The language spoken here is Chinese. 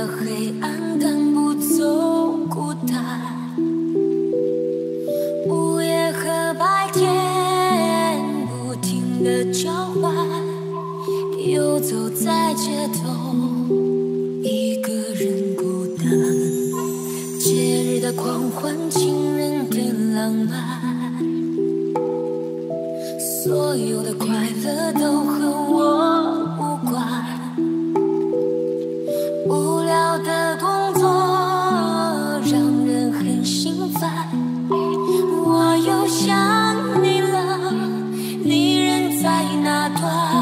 的黑暗，但不走孤单。午夜和白天不停的交换，游走在街头，一个人孤单。节日的狂欢，情人的浪漫。所有的快乐都和我。在哪端